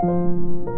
Música